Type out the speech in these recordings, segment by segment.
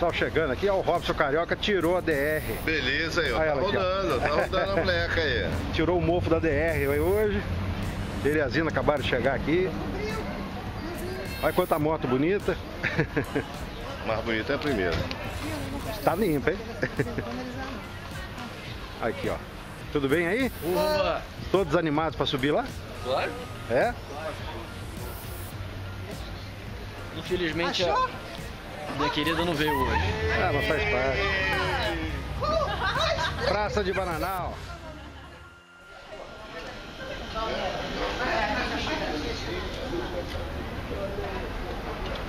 Pessoal chegando aqui, ó, o Robson Carioca tirou a DR. Beleza aí, ó. Aí Tá ela aqui, ó. rodando, tá rodando a moleca aí. Tirou o mofo da DR aí hoje. Ele e a Zina acabaram de chegar aqui. Olha quanta moto bonita. Mais bonita é a primeira. Tá limpa, hein? Aqui, ó. Tudo bem aí? Uva! Todos animados pra subir lá? Claro. É? Infelizmente a minha querida não veio hoje. Ah, mas faz parte. Praça de Bananal.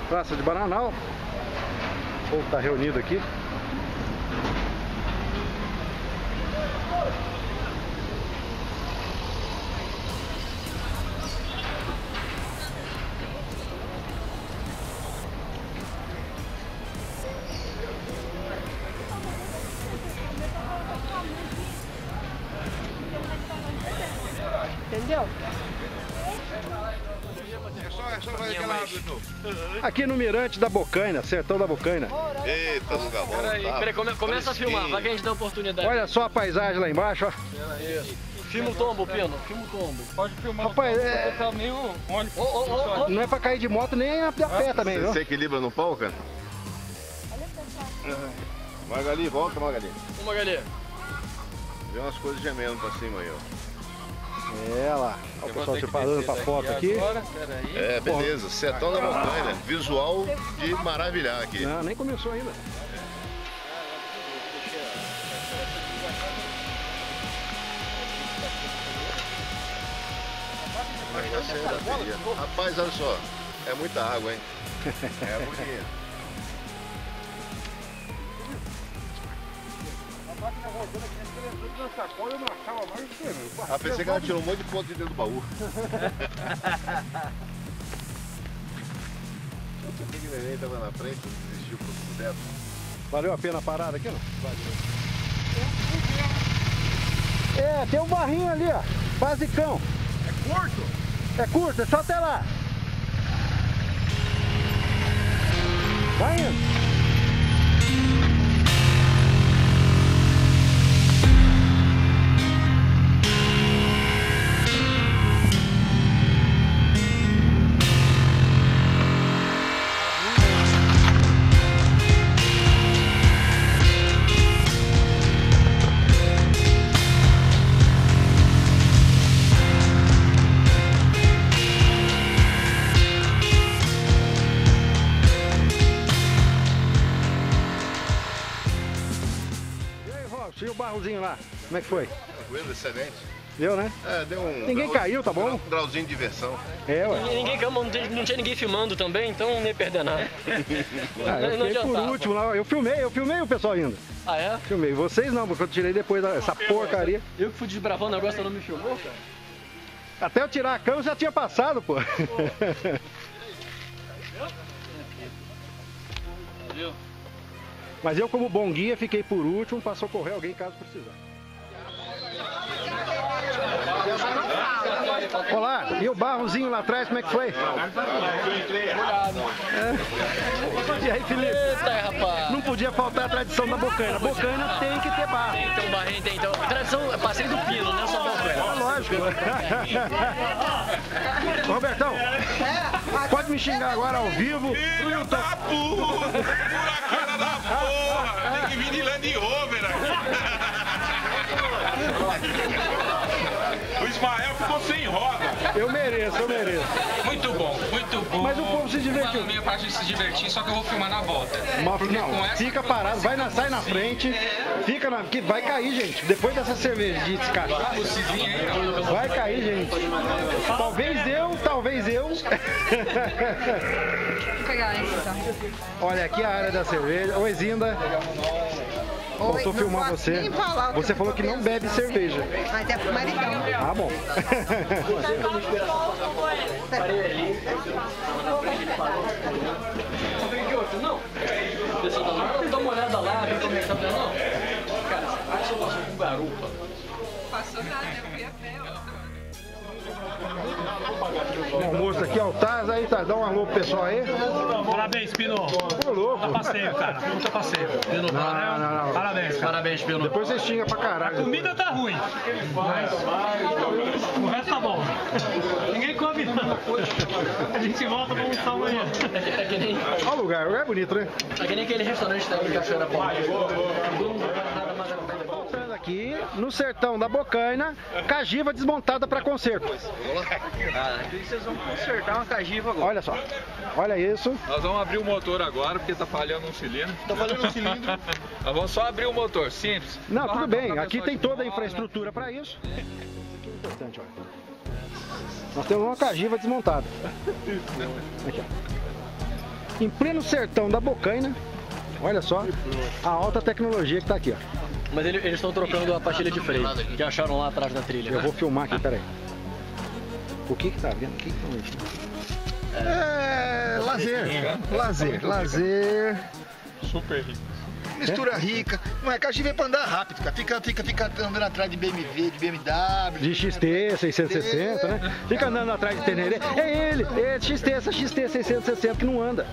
Praça de Bananal. O povo tá reunido aqui. Aqui no Mirante da Bocaina, Sertão da Bocaina. Eita, lugar bom. Peraí, tá? peraí, come- começa a filmar, vai que a gente dá oportunidade. Olha só a paisagem lá embaixo, ó. Filma o tombo, Pino, filma o tombo. Pode filmar. Rapaz, é- Tá meio mole. Ô, ô, ô, ô. Não é pra cair de moto nem a pé também, Você viu? equilibra no pau, cara? Magali, volta, Magali. Ô, Magali. Vê umas coisas gemendo pra cima aí, ó. É lá. Olha o pessoal se parando pra foto aqui. Agora. É, beleza. Setão da montanha. Visual de maravilhar aqui. Não, nem começou ainda. Tá. Rapaz, olha só. É muita água, hein? É bonito. Ah, pensei que ela tirou um monte de ponto de dentro do baú. Eu que o neném tava na frente, desistiu pro teto. Valeu a pena a parada aqui, não? É, tem um barrinho ali, ó. Basicão. É curto? É curto, é só até lá. Vai indo. Barrozinho lá? Como é que foi? Tranquilo, excelente. Deu, né? É, deu um. Ninguém grau- caiu, tá bom? Um grauzinho de diversão. É, ué. Ninguém calma, não, não tinha ninguém filmando também, então não ia perder nada. Ah, eu não fiquei por último lá. Eu filmei, eu filmei o pessoal indo. Ah, é? Filmei. Vocês não, porque eu tirei depois dessa porcaria. Eu que fui desbravar o negócio, você não me filmou, cara? Até eu tirar a câmera já tinha passado, pô. Viu? Mas eu, como bom guia, fiquei por último para socorrer alguém caso precisar. Olá, e o barrozinho lá atrás, como é que foi? É. E aí, Felipe? Eita, rapaz. Não podia faltar a tradição da bocaina. Bocaina tem que ter barro. Então, barrinho tem, então. Tradição é passeio do Pino, né? Só É boca. lógico. Robertão, pode me xingar agora ao vivo. Filho da puta! Pura cara da porra! Tem que vir de Land Rover aqui. Ismael ficou sem roda. Eu mereço, eu mereço. Muito bom, muito bom. Mas o povo se divertiu. A minha se divertir, só que eu vou filmar na volta. Mas, Porque não, essa- fica parado, vai na, sai na frente, fica na. Que vai cair, gente. Depois dessa cerveja de descascar. Vai cair, gente. Talvez eu, talvez eu. Vou pegar esse então. Olha, aqui é a área da cerveja. Oi, Zinda. Faltou não filmar você. Você falou que não bebe cerveja. Mas é pro maridão. Ah, bom. Não. Pessoal da dá uma olhada lá, ver como é que tá não. Cara, a só passou com garupa. Passou nada, eu fui a pé. O almoço aqui aqui é o Taz, aí tá, dá um alô pro pessoal aí. Parabéns, Pino. Ô, louco. Puta passeio, cara. Puta passeio. Pino, Não, não, não. Parabéns, cara. Parabéns, Pino. Depois vocês xingam pra A caralho. comida tá ruim, mas o resto tá bom. Ninguém come, não. A gente volta pra almoçar amanhã. É que nem, Olha o lugar, o lugar é bonito, né? é que nem aquele restaurante da Cachoeira Paulista. Aqui no sertão da Bocaina, cagiva desmontada para conserto. Aqui vocês vão consertar uma cajiva agora. Olha só, olha isso. Nós vamos abrir o motor agora, porque tá falhando um cilindro. Tá falhando um cilindro. Nós vamos só abrir o motor, simples. Não, tudo bem, aqui tem toda a né? infraestrutura para isso. Isso aqui é importante, olha. Nós temos uma cagiva desmontada. Aqui, ó. Em pleno sertão da Bocaina, olha só a alta tecnologia que tá aqui, ó. Mas ele- eles estão trocando a pastilha de freio, que acharam lá atrás da trilha. Eu vou filmar aqui, peraí. O que que tá vendo? O que que tá vendo? É, lazer, lazer, lazer. Super rico. Mistura rica. Não é cajiva é pra andar rápido, cara. Fica, fica, fica andando atrás de BMW, de BMW. De XT 660, né? Fica andando atrás de Teneré. É ele, é XT, essa XT 660 que não anda.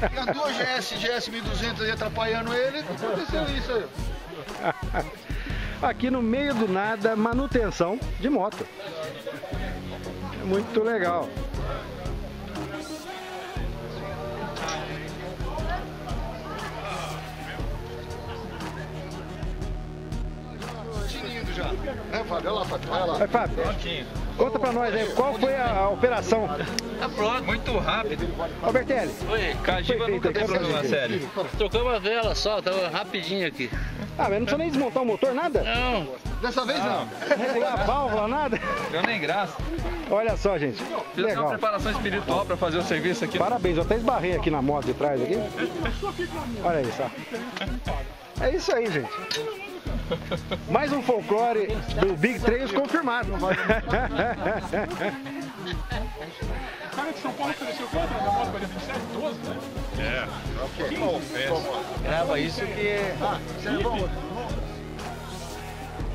E as duas GS, GS 1200 aí atrapalhando ele. Aconteceu isso aí. Aqui no meio do nada, manutenção de moto. É muito legal. Tinindo já. Né, Fábio? Olha lá, Fábio. Olha lá. Vai, Fábio, conta pra nós aí, qual foi a, a operação? Tá pronto. Muito rápido. Albertelli, Oi, Cajiva Foi nunca tem problema sério. trocamos a vela só, tava rapidinho aqui. ah, mas não precisa nem desmontar o motor, nada? Não, Dessa vez não. Regular a válvula, nada? Deu nem graça. Olha só, gente, Fiz uma legal. preparação espiritual pra fazer o serviço aqui. Parabéns, eu até esbarrei aqui na moto de trás aqui. Olha isso, ó. É isso aí, gente. Mais um folclore do Big Trails confirmado. cara de São Paulo ofereceu quanto na moto 47? 12, né? grava isso que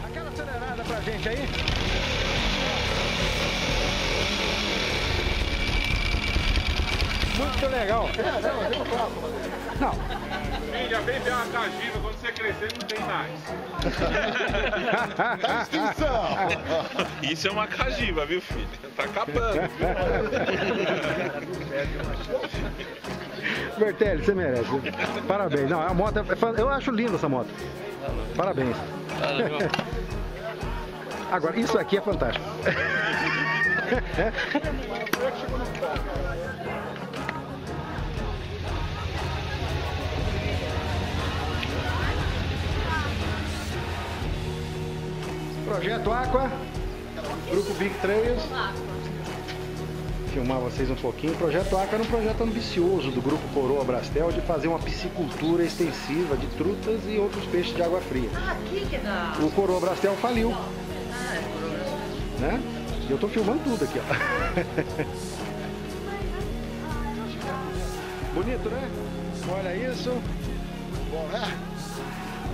Aquela acelerada pra gente aí. Muito legal. Não, Filha, vem ver uma cajiva, quando você crescer não tem mais. Isso é uma cajiva, viu, filho? Tá acabando. Bertelli, você merece. Parabéns. Não, a moto é Eu acho linda essa moto. Parabéns. Agora, isso aqui é fantástico. Projeto Aqua, Grupo Big Trails. Filmar vocês um pouquinho. O Projeto Aqua era um projeto ambicioso do Grupo Coroa Brastel de fazer uma piscicultura extensiva de trutas e outros peixes de água fria. Aqui que dá. O Coroa Brastel faliu. Né? E eu tô filmando tudo aqui, ó. Bonito, né? Olha isso. Bom, né?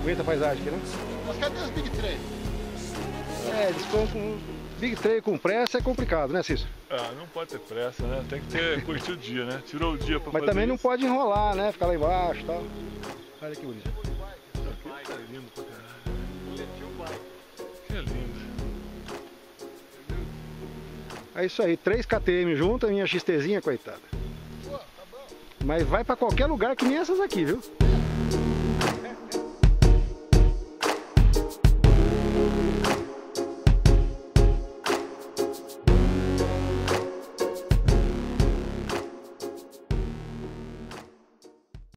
Bonita a paisagem aqui, né? Mas cadê os Big 3? É, eles estão com. Big Trail com pressa é complicado, né, Cícero? Ah, não pode ter pressa, né? Tem que ter curtir o dia, né? Tirou o dia pra Mas fazer também não isso. pode enrolar, né? Ficar lá embaixo e tal. Olha que bonito. Aqui tá lindo pra caralho. Que lindo. É isso aí, 3 KTM junto, a minha XTzinha, coitada. Mas vai pra qualquer lugar que nem essas aqui, viu?